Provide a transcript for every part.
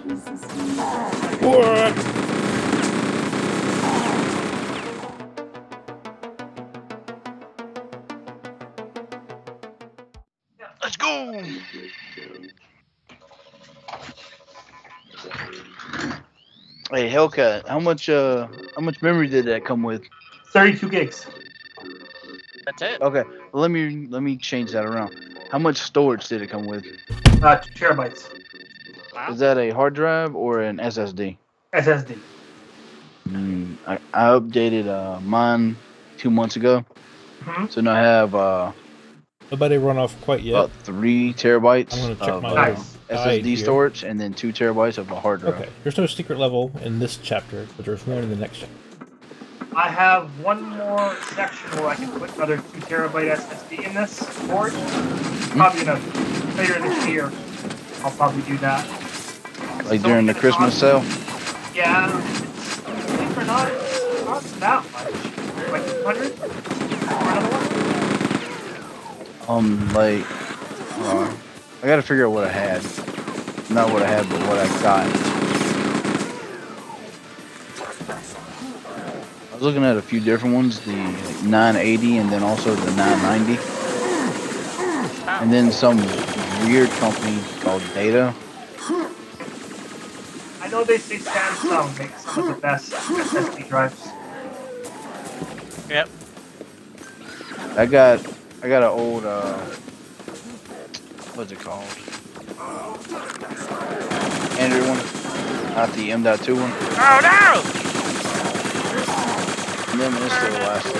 What? Let's go. Hey Hellcat, how much uh how much memory did that come with? 32 gigs. That's it. Okay, well, let me let me change that around. How much storage did it come with? Uh, two terabytes. Wow. Is that a hard drive or an SSD? SSD. Mm, I, I updated uh, mine two months ago, hmm so now I have uh, Nobody run off quite yet. about three terabytes I'm check of my uh, Nice. SSD here. storage and then two terabytes of a hard drive. Okay, there's no secret level in this chapter, but there's one in the next chapter. I have one more section where I can put another two terabyte SSD in this storage. Probably gonna later this year. I'll probably do that. Like during the Christmas sale. Yeah, it's believe it or not, it's not that much. Like 200 for another one. Um, like, uh, I gotta figure out what I had. Not what I had, but what I got. I was looking at a few different ones, the 980 and then also the 990. And then some weird company called Data. I know they say Samsung makes some of the best SSD drives. Yep. I got, I got an old, uh, what's it called? Android one, not the M.2 one. Oh no! And then this still lasts.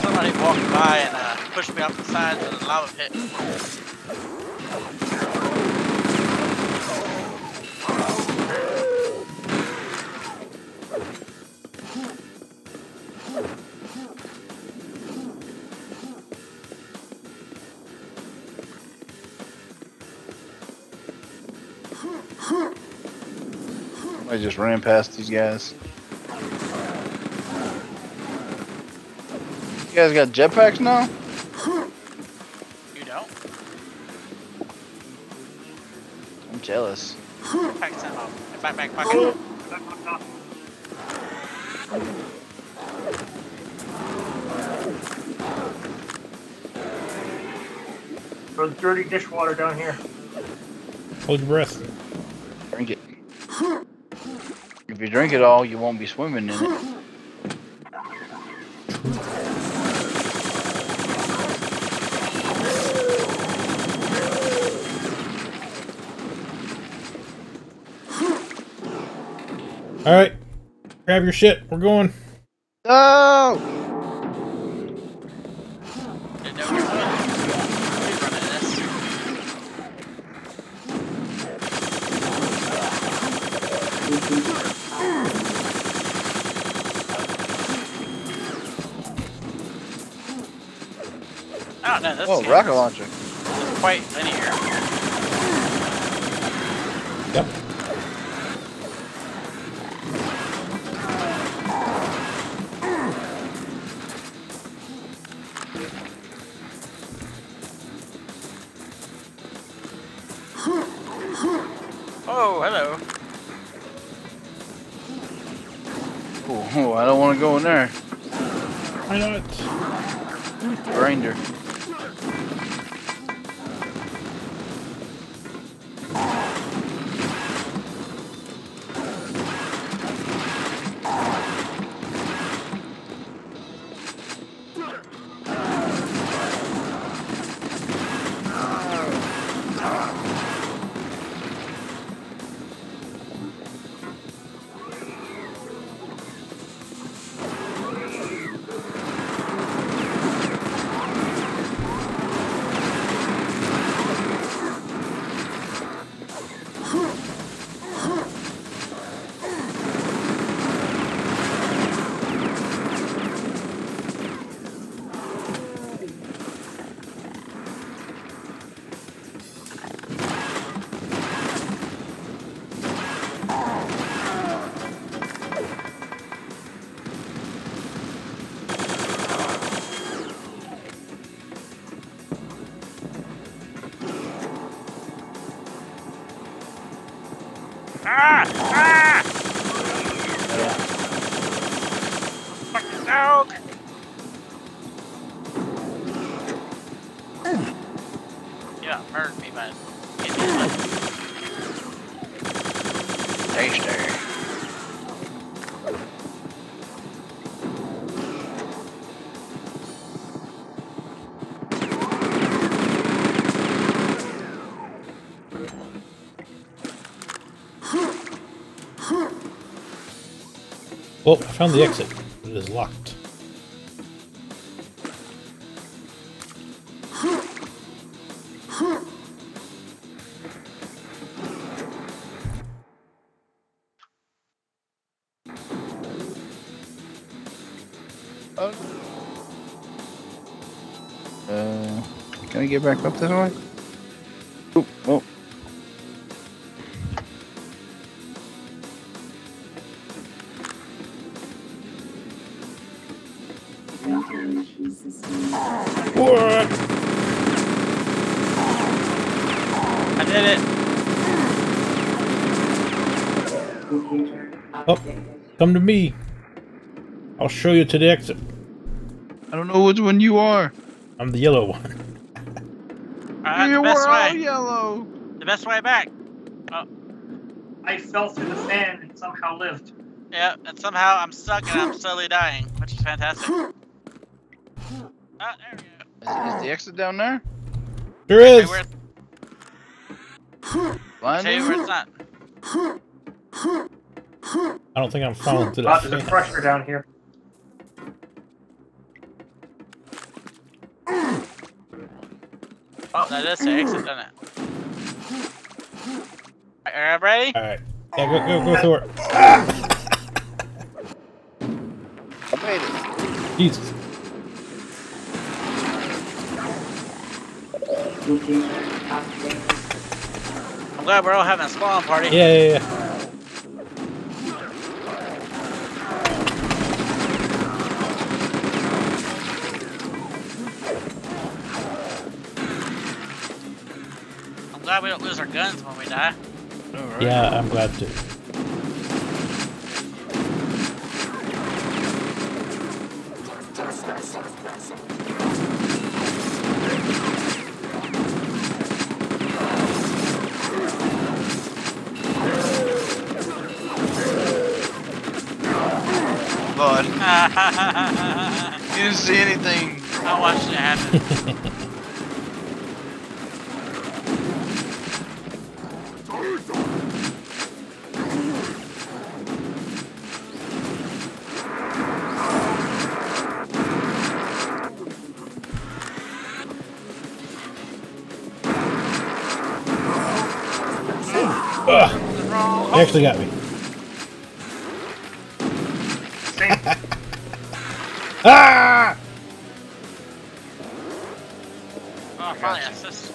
Somebody walked by and uh, pushed me off the side of the lava pit. I just ran past these guys. You guys got jetpacks now? You don't? I'm jealous. Pack that off. Back, back, pocket. There's dirty dishwater down here. Hold your breath. You drink it all, you won't be swimming in it. All right, grab your shit. We're going. No! Didn't know you were running this. I. This Oh, game rocket launcher. is quite linear. Yep. Oh, hello. Oh, oh, I don't want to go in there. Why not? Grinder. Yeah, murdered me, man. Tasty. Well, I found the exit. It is locked. Uh, can I get back up this way? Did it. Oh, come to me. I'll show you to the exit. I don't know which one you are. I'm the yellow one. Alright, you the best were all way. yellow. The best way back. Oh. I fell through the fan and somehow lived. Yeah, and somehow I'm stuck and I'm slowly dying, which is fantastic. Ah, there we go. Is, is the exit down there? There Hey, is. where, Find tell you it? where it's not. I don't think I'm falling through Ah, that. there's a fan. crusher down here. Oh, that is the exit, doesn't it? Alright, ready? Alright. Yeah, go go go through it. I made it. Jesus. I'm glad we're all having a spawn party. Yeah, yeah, yeah. I'm glad we don't lose our guns when we die. All right. Yeah, I'm glad to. God, you didn't see anything. I watched it happen. Ugh, they actually got me. Ah! Oh, finally assist.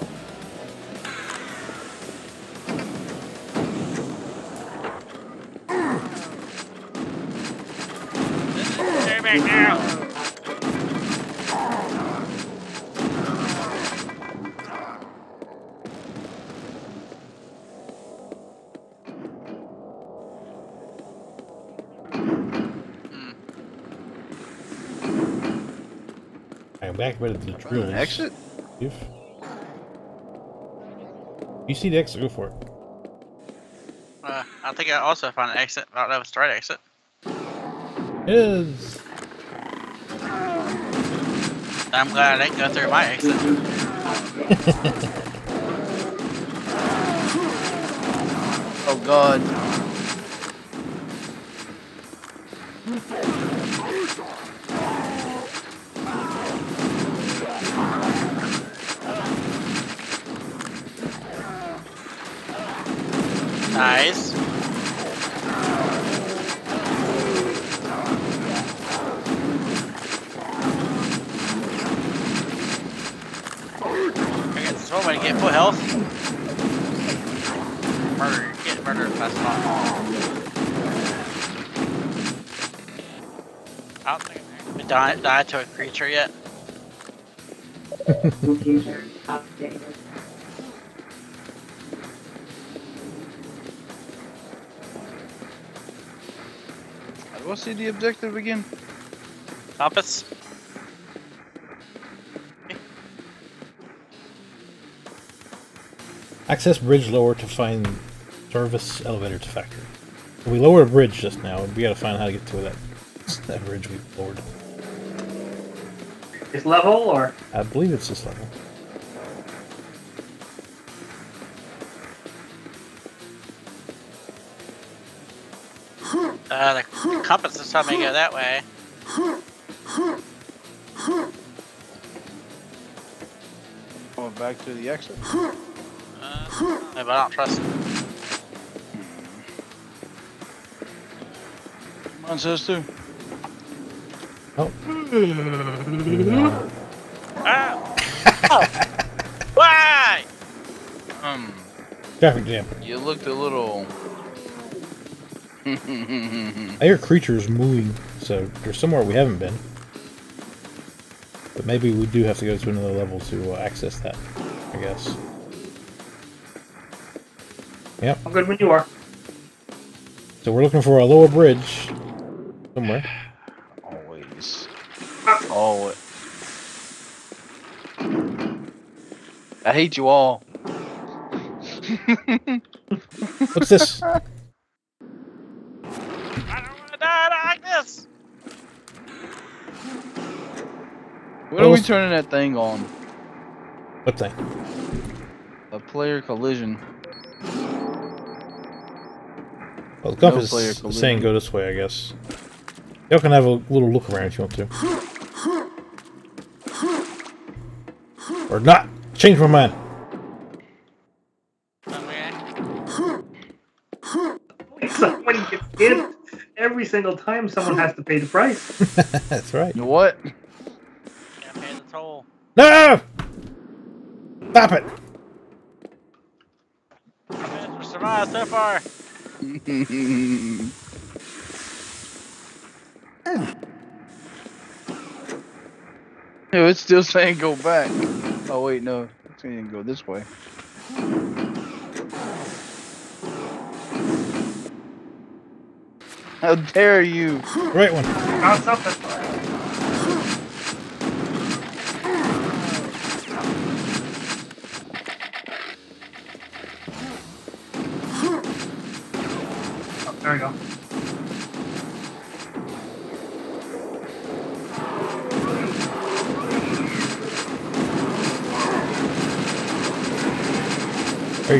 Stay back now. I'm back rid the drills. Exit? If you see the exit, go for it. Uh, I think I also found an exit. I don't know if it's the right exit. It is. I'm glad I didn't go through my exit. Oh God. Think I've died, died to a creature yet. Computer updated. what's the, the objective again? Compass. Access bridge lower to find service elevator to factory. We lowered a bridge just now, we gotta find how to get to that that bridge we lowered. Is level or I believe it's this level. Uh, the compass is telling me to go that way. Going back to the exit. Uh, but I don't trust it. Come on, sister. Oh, Ah! oh! Why? Um, traffic jam. you looked a little. I hear creatures moving, so there's somewhere we haven't been. But maybe we do have to go to another level to uh, access that, I guess. Yep. I'm good when you are. So we're looking for a lower bridge somewhere. I hate you all. What's this? I don't want to die like this. When are we turning that thing on? What thing? A player collision. Well, the compass player is collision. saying go this way, I guess. Y'all can have a little look around if you want to. Or not! Change my mind! Someone gets in every single time. Someone has to pay the price. That's right. You know what? Gotta pay the toll. No! Stop it! We survived so far. Yo, it's still saying go back. Oh wait, no. It's gonna go this way. How dare you? Right one. Found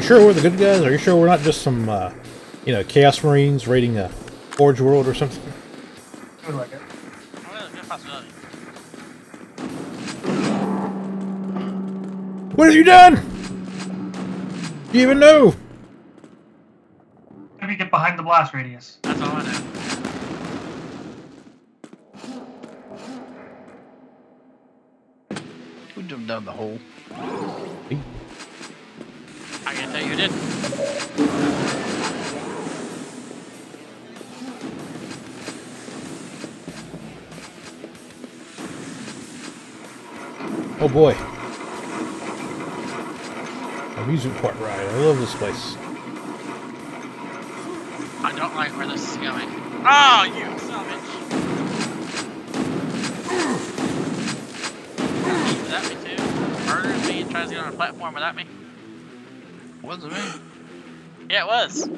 sure we're the good guys? Are you sure we're not just some, uh, you know, Chaos Marines raiding a Forge world or something? Feels like it. Well, good possibility. What have you done? Do you even know? Maybe get behind the blast radius. That's all I know. Who jumped down the hole? I can tell you didn't. Oh boy. Amusement park ride. I love this place. I don't like where this is going. Oh, ah, you Wasn't me. Yeah, it was.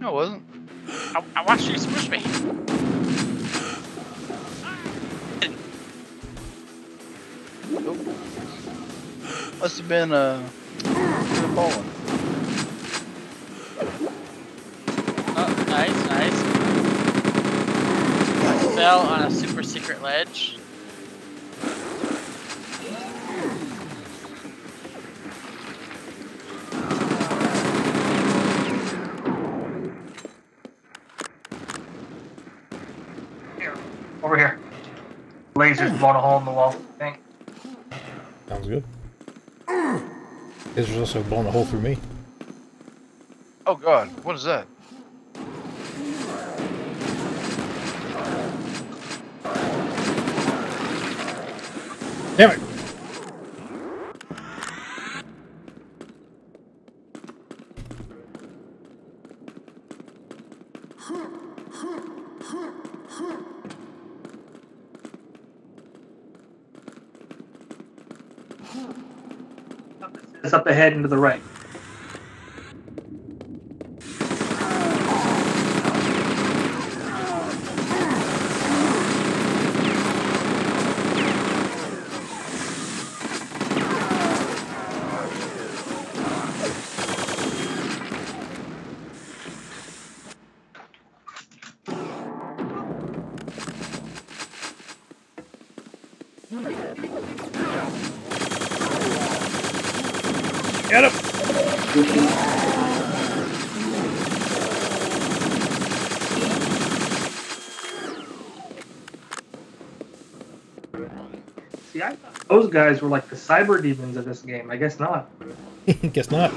No, it wasn't. I, I watched you squish me. Nope. Must have been uh falling. Oh, nice, nice. I fell on a super secret ledge. Over here. Lasers hmm. blown a hole in the wall. Thank. Sounds good. This was also blowing a hole through me. Oh god, what is that? Damn it! It's up ahead and to the right. Get him! See, I thought those guys were like the cyber demons of this game. I guess not. Guess not.